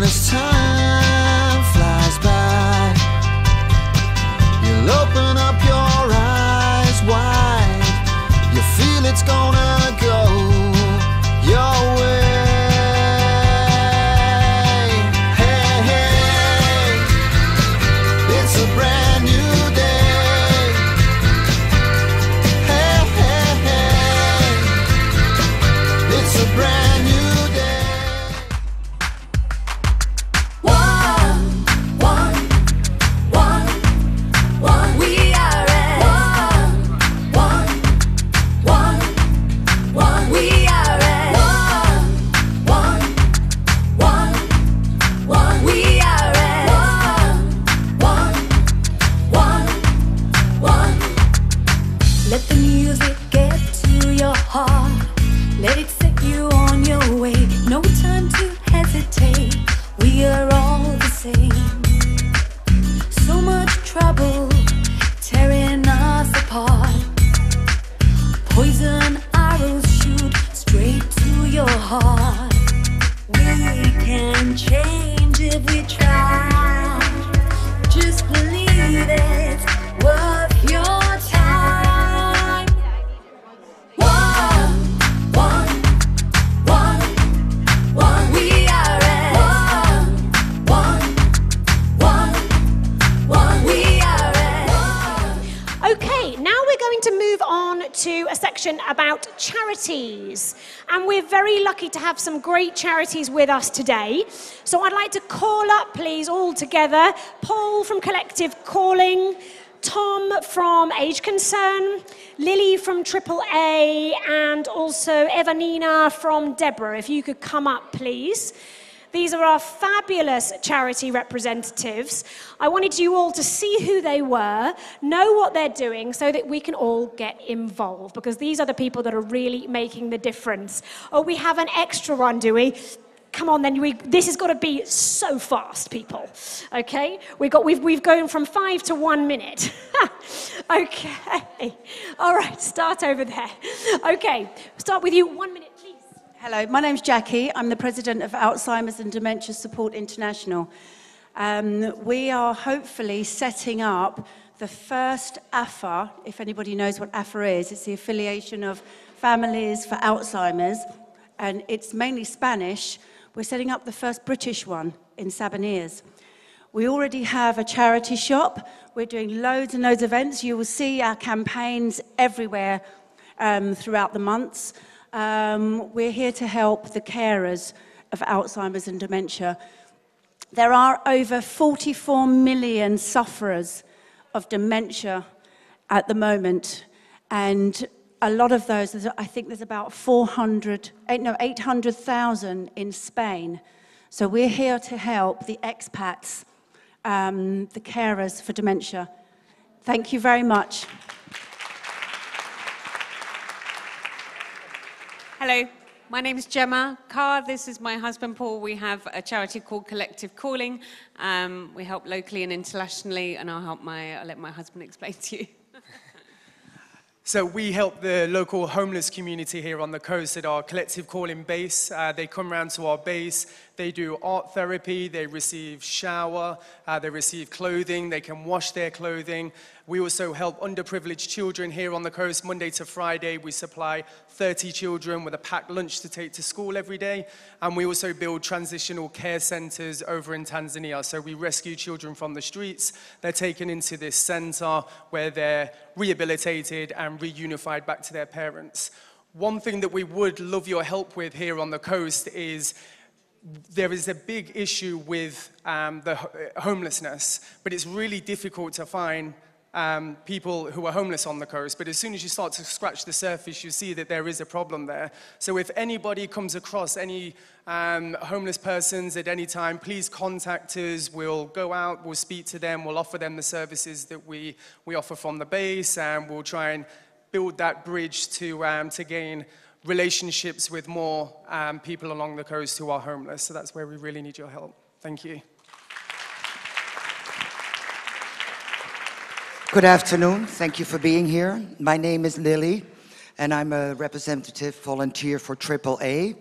As time Poison arrows shoot straight to your heart. We can change if we try. Just believe it's worth your section about charities. And we're very lucky to have some great charities with us today. So I'd like to call up, please, all together Paul from Collective Calling, Tom from Age Concern, Lily from AAA, and also Evanina from DEBRA. If you could come up, please. These are our fabulous charity representatives. I wanted you all to see who they were, know what they're doing, so that we can all get involved, because these are the people that are really making the difference. Oh, we have an extra one, do we? Come on, then. We, this has got to be so fast, people. Okay? We've, got, we've, we've gone from five to one minute. okay. All right, start over there. Okay, start with you. One minute. Hello, my name's Jackie. I'm the president of Alzheimer's and Dementia Support International. Um, we are hopefully setting up the first AFA, if anybody knows what AFA is. It's the affiliation of families for Alzheimer's, and it's mainly Spanish. We're setting up the first British one in Sabaners. We already have a charity shop. We're doing loads and loads of events. You will see our campaigns everywhere um, throughout the months. Um, we're here to help the carers of Alzheimer's and dementia. There are over 44 million sufferers of dementia at the moment, and a lot of those, I think there's about 400, eight- no, 800,000 in Spain. So we're here to help the expats, um, the carers for dementia. Thank you very much. Hello, my name is Gemma Carr. This is my husband Paul. We have a charity called Collective Calling. Um, we help locally and internationally, and I'll help my I'll let my husband explain to you. So we help the local homeless community here on the coast at our collective calling base. Uh, they come round to our base, they do art therapy, they receive shower, uh, they receive clothing, they can wash their clothing. We also help underprivileged children here on the coast Monday to Friday. We supply 30 children with a packed lunch to take to school every day. And we also build transitional care centers over in Tanzania. So we rescue children from the streets. They're taken into this center where they're rehabilitated and reunified back to their parents. One thing that we would love your help with here on the coast is there is a big issue with um, the ho- homelessness, but it's really difficult to find um, people who are homeless on the coast. But as soon as you start to scratch the surface, you see that there is a problem there. So if anybody comes across any um, homeless persons at any time, please contact us. We'll go out, we'll speak to them, we'll offer them the services that we, we offer from the base, and we'll try and build that bridge to, um, to gain relationships with more um, people along the coast who are homeless. So that's where we really need your help. Thank you. Good afternoon. Thank you for being here. My name is Lily, and I'm a representative volunteer for AAA.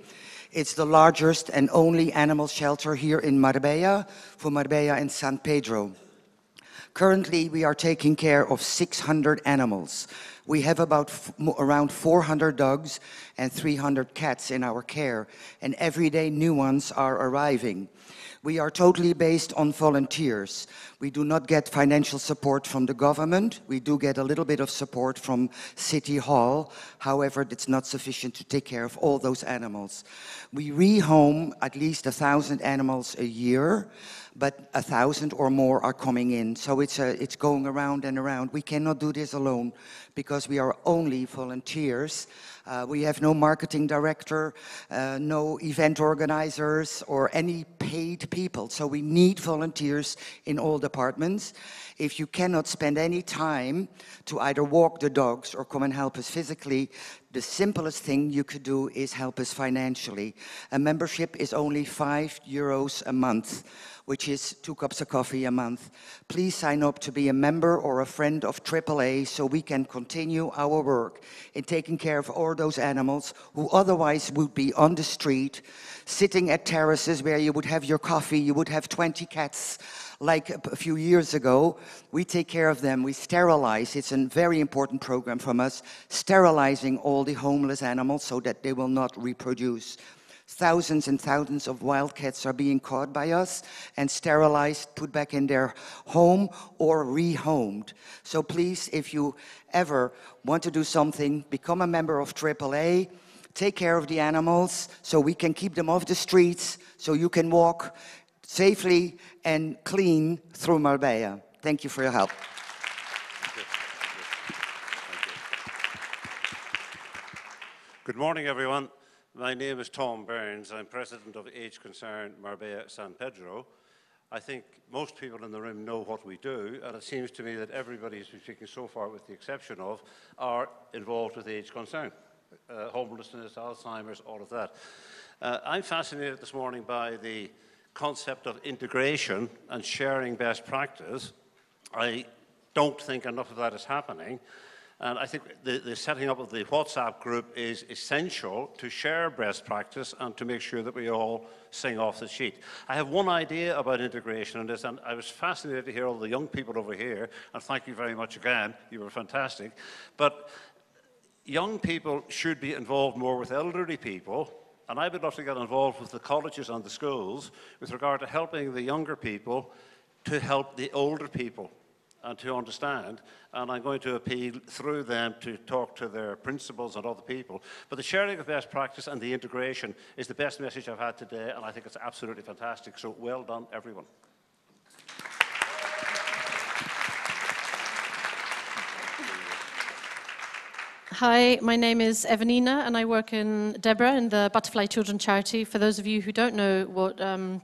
It's the largest and only animal shelter here in Marbella, for Marbella and San Pedro. Currently, we are taking care of 600 animals. We have about around 400 dogs and 300 cats in our care, and every day new ones are arriving. We are totally based on volunteers. We do not get financial support from the government. We do get a little bit of support from City Hall. However, it's not sufficient to take care of all those animals. We rehome at least a thousand animals a year but a thousand or more are coming in. So it's, a, it's going around and around. We cannot do this alone because we are only volunteers. Uh, we have no marketing director, uh, no event organizers, or any paid people. So we need volunteers in all departments. If you cannot spend any time to either walk the dogs or come and help us physically, the simplest thing you could do is help us financially. A membership is only five euros a month which is two cups of coffee a month. Please sign up to be a member or a friend of AAA so we can continue our work in taking care of all those animals who otherwise would be on the street, sitting at terraces where you would have your coffee, you would have 20 cats like a few years ago. We take care of them, we sterilize. It's a very important program from us, sterilizing all the homeless animals so that they will not reproduce. Thousands and thousands of wildcats are being caught by us and sterilized, put back in their home or rehomed. So please, if you ever want to do something, become a member of AAA, take care of the animals so we can keep them off the streets, so you can walk safely and clean through Marbella. Thank you for your help. Good morning, everyone. My name is Tom Burns. I'm president of Age Concern Marbella San Pedro. I think most people in the room know what we do, and it seems to me that everybody who's been speaking so far, with the exception of, are involved with age concern. Uh, homelessness, Alzheimer's, all of that. Uh, I'm fascinated this morning by the concept of integration and sharing best practice. I don't think enough of that is happening. And I think the, the, setting up of the WhatsApp group is essential to share best practice and to make sure that we all sing off the sheet. I have one idea about integration in this, and I was fascinated to hear all the young people over here, and thank you very much again. You were fantastic. But young people should be involved more with elderly people, and I would love to get involved with the colleges and the schools with regard to helping the younger people to help the older people and to understand. And I'm going to appeal through them to talk to their principals and other people. But the sharing of best practice and the integration is the best message I've had today, and I think it's absolutely fantastic. So well done, everyone. Hi, my name is Evanina, and I work in DEBRA in the Butterfly Children Charity. For those of you who don't know what um,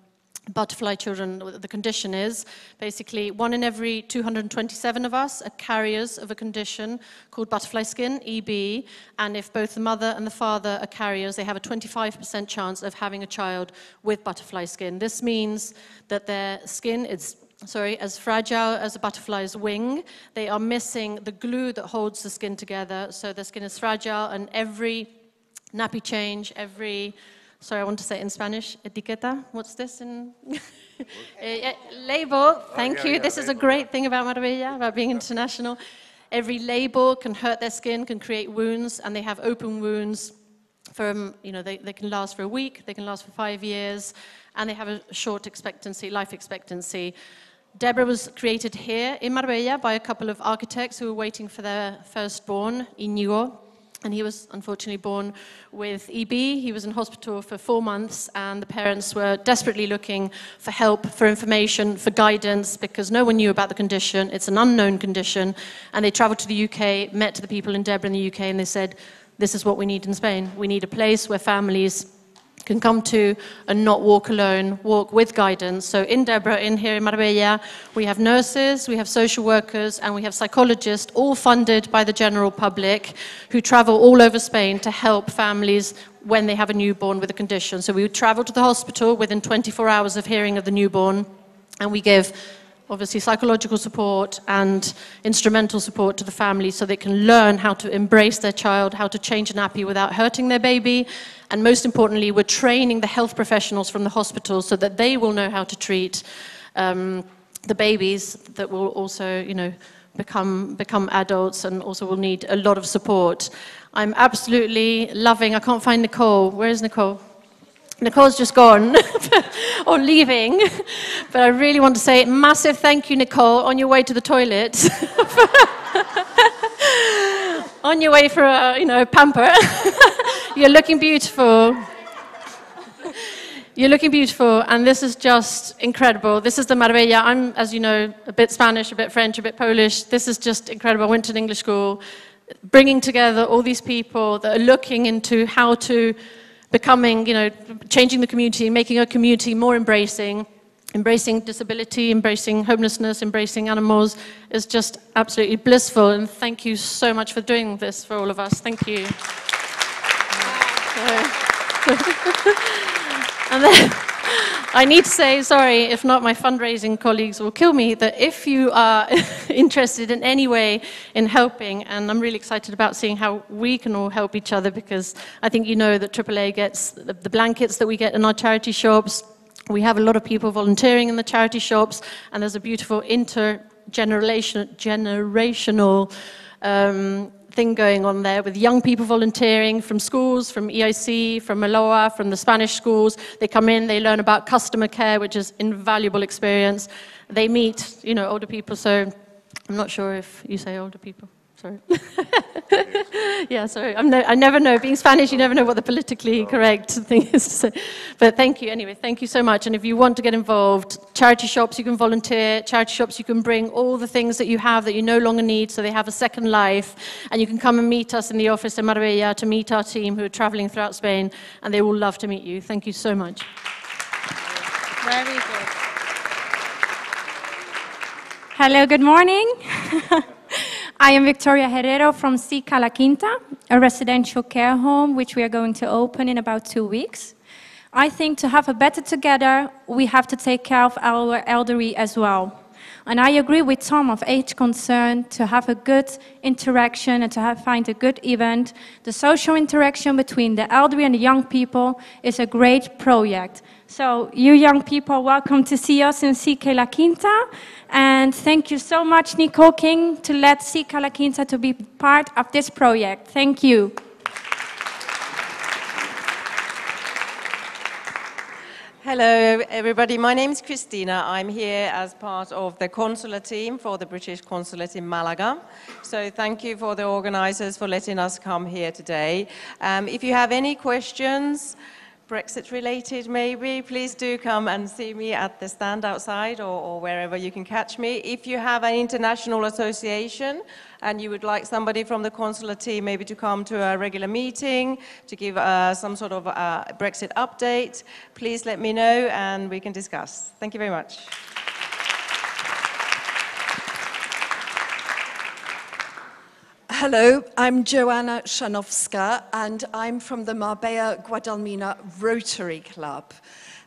butterfly children, the condition is basically one in every 227 of us are carriers of a condition called butterfly skin, EB, and if both the mother and the father are carriers, they have a 25% chance of having a child with butterfly skin. This means that their skin is sorry, as fragile as a butterfly's wing. They are missing the glue that holds the skin together, so the skin is fragile, and every nappy change, every sorry, I want to say it in Spanish, etiqueta. What's this in? uh, label, thank yeah, you. yeah, this is a great thing about Marbella, about being international. Every label can hurt their skin, can create wounds, and they have open wounds from, you know, they, they can last for a week, they can last for five years, and they have a short expectancy, life expectancy. DEBRA was created here in Marbella by a couple of architects who were waiting for their firstborn, Inigo, and he was unfortunately born with EB. He was in hospital for four months, and the parents were desperately looking for help, for information, for guidance, because no one knew about the condition. It's an unknown condition. And they traveled to the UK, met the people in DEBRA in the UK, and they said, This is what we need in Spain. We need a place where families can come to and not walk alone, walk with guidance. So in DEBRA, in here in Marbella, we have nurses, we have social workers, and we have psychologists, all funded by the general public, who travel all over Spain to help families when they have a newborn with a condition. So we would travel to the hospital within 24 hours of hearing of the newborn, and we give obviously psychological support and instrumental support to the family so they can learn how to embrace their child, how to change a nappy without hurting their baby. And most importantly, we're training the health professionals from the hospitals so that they will know how to treat um, the babies that will also, you know, become, become adults and also will need a lot of support. I'm absolutely loving, I can't find Nicole. Where is Nicole? Nicole's just gone or leaving, but I really want to say massive thank you, Nicole, on your way to the toilet. on your way for a, you know, pamper. You're looking beautiful. You're looking beautiful, and this is just incredible. This is the Marbella. I'm, as you know, a bit Spanish, a bit French, a bit Polish. This is just incredible. I went to an English school, bringing together all these people that are looking into how to becoming, you know, changing the community, making a community more embracing, embracing disability, embracing homelessness, embracing animals is just absolutely blissful. And thank you so much for doing this for all of us. Thank you. and then I need to say, sorry, if not, my fundraising colleagues will kill me, that if you are interested in any way in helping, and I'm really excited about seeing how we can all help each other because I think you know that AAA gets the, blankets that we get in our charity shops. We have a lot of people volunteering in the charity shops, and there's a beautiful intergenerational generational um, thing going on there with young people volunteering from schools, from EIC, from Maloa, from the Spanish schools. They come in, they learn about customer care, which is invaluable experience. They meet, you know, older people. So I'm not sure if you say older people. Sorry. yeah, sorry. I'm no, I never know. Being Spanish, you never know what the politically correct thing is to say. But thank you anyway. Thank you so much. And if you want to get involved, charity shops, you can volunteer. Charity shops, you can bring all the things that you have that you no longer need so they have a second life. And you can come and meet us in the office in Marbella to meet our team who are traveling throughout Spain. And they will love to meet you. Thank you so much. Very good. Hello, good morning. I am Victoria Herrero from CK La Quinta, a residential care home which we are going to open in about two weeks. I think to have a better together, we have to take care of our elderly as well. And I agree with Tom of Age Concern to have a good interaction and to have, find a good event. The social interaction between the elderly and the young people is a great project. So you young people, welcome to see us in CK La Quinta. And thank you so much, Nicole King, to let CK La Quinta to be part of this project. Thank you. Hello, everybody. My name is Christina. I'm here as part of the consular team for the British Consulate in Malaga. So thank you for the organizers for letting us come here today. Um, if you have any questions, Brexit related maybe, please do come and see me at the stand outside or, or, wherever you can catch me. If you have an international association and you would like somebody from the consular team maybe to come to a regular meeting to give uh, some sort of uh, Brexit update, please let me know and we can discuss. Thank you very much. Hello, I'm Joanna Shanowska, and I'm from the Marbella Guadalmina Rotary Club.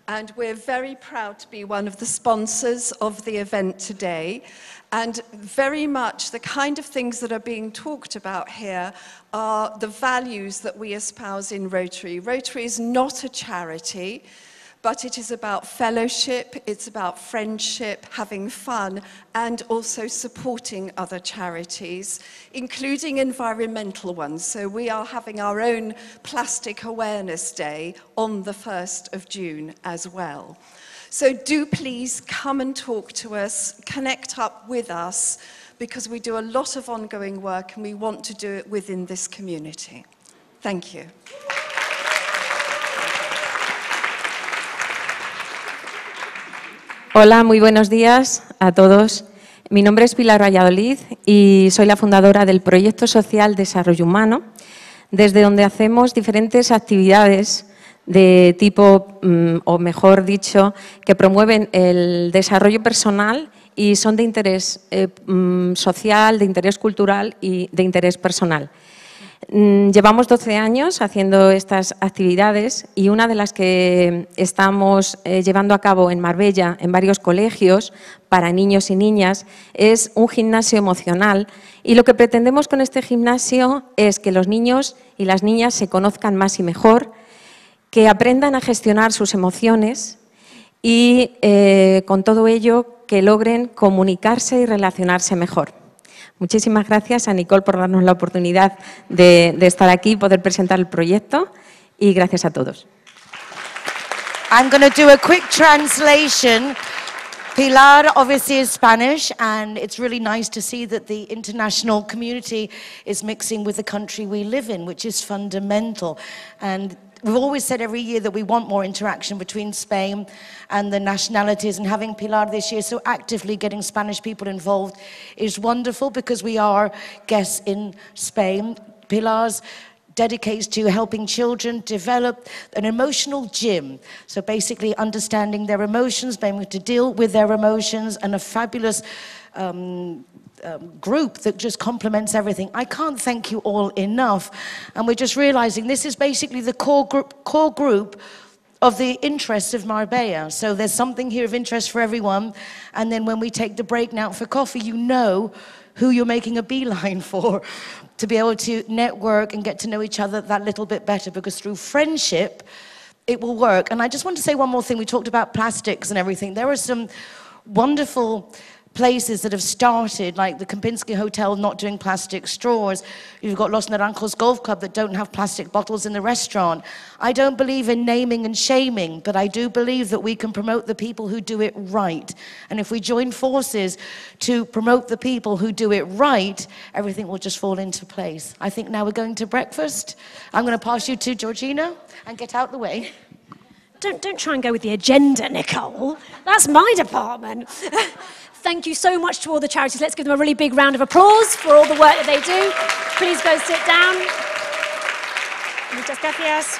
And we're very proud to be one of the sponsors of the event today. And very much the kind of things that are being talked about here are the values that we espouse in Rotary. Rotary is not a charity but it is about fellowship, it's about friendship, having fun, and also supporting other charities, including environmental ones. So we are having our own Plastic Awareness Day on the 1st of June as well. So do please come and talk to us, connect up with us, because we do a lot of ongoing work and we want to do it within this community. Thank you. Hola, muy buenos días a todos. Mi nombre es Pilar Valladolid y soy la fundadora del Proyecto Social Desarrollo Humano, desde donde hacemos diferentes actividades de tipo, mm, o mejor dicho, que promueven el desarrollo personal y son de interés eh, mm, social, de interés cultural y de interés personal. Mm, Llevamos 12 años haciendo estas actividades y una de las que estamos eh, llevando a cabo en Marbella, en varios colegios, para niños y niñas, es un gimnasio emocional. Y lo que pretendemos con este gimnasio es que los niños y las niñas se conozcan más y mejor, que aprendan a gestionar sus emociones y eh, con todo ello que logren comunicarse y relacionarse mejor. Muchísimas gracias a Nicole por darnos la oportunidad de, de estar aquí y poder presentar el proyecto y gracias a todos. I'm going to do a quick translation. Pilar obviously is Spanish, and it's really nice to see that the international community is mixing with the country we live in, which is fundamental. And we've always said every year that we want more interaction between Spain and the nationalities, and having Pilar this year so actively getting Spanish people involved is wonderful because we are guests in Spain. Pilar's dedicates to helping children develop an emotional gym. So basically understanding their emotions, being able to deal with their emotions, and a fabulous um, um, group that just complements everything. I can't thank you all enough. And we're just realizing this is basically the core group, core group of the interests of Marbella. So there's something here of interest for everyone. And then when we take the break now for coffee, you know who you're making a beeline for to be able to network and get to know each other that little bit better because through friendship, it will work. And I just want to say one more thing. We talked about plastics and everything. There are some wonderful places that have started, like the Kempinski Hotel not doing plastic straws. You've got Los Naranjos Golf Club that don't have plastic bottles in the restaurant. I don't believe in naming and shaming, but I do believe that we can promote the people who do it right. And if we join forces to promote the people who do it right, everything will just fall into place. I think now we're going to breakfast. I'm going to pass you to Georgina and get out the way. Don't, don't try and go with the agenda, Nicole. That's my department. Thank you so much to all the charities. Let's give them a really big round of applause for all the work that they do. Please go sit down. Muchas gracias.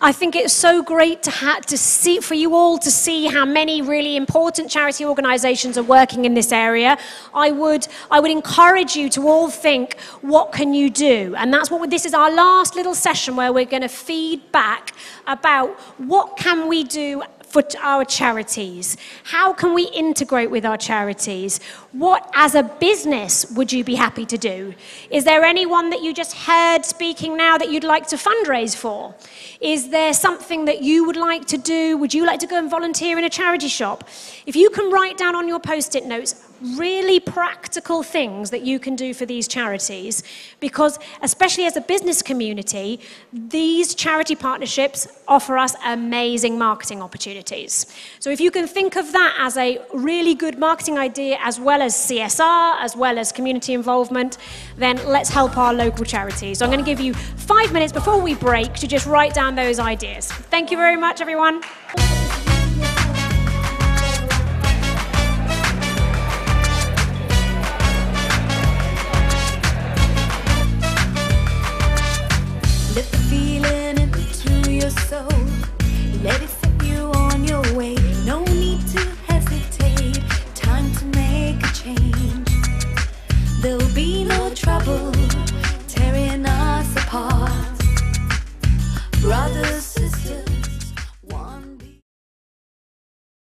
I think it's so great to, ha- to see for you all to see how many really important charity organisations are working in this area. I would I would encourage you to all think, what can you do? And that's what this is our last little session where we're going to feed back about what can we do for our charities? How can we integrate with our charities? What, as a business, would you be happy to do? Is there anyone that you just heard speaking now that you'd like to fundraise for? Is there something that you would like to do? Would you like to go and volunteer in a charity shop? If you can write down on your post it notes really practical things that you can do for these charities, because especially as a business community, these charity partnerships offer us amazing marketing opportunities. So if you can think of that as a really good marketing idea, as well as CSR, as well as community involvement, then let's help our local charities. So I'm going to give you five minutes before we break to just write down those ideas. Thank you very much, everyone. so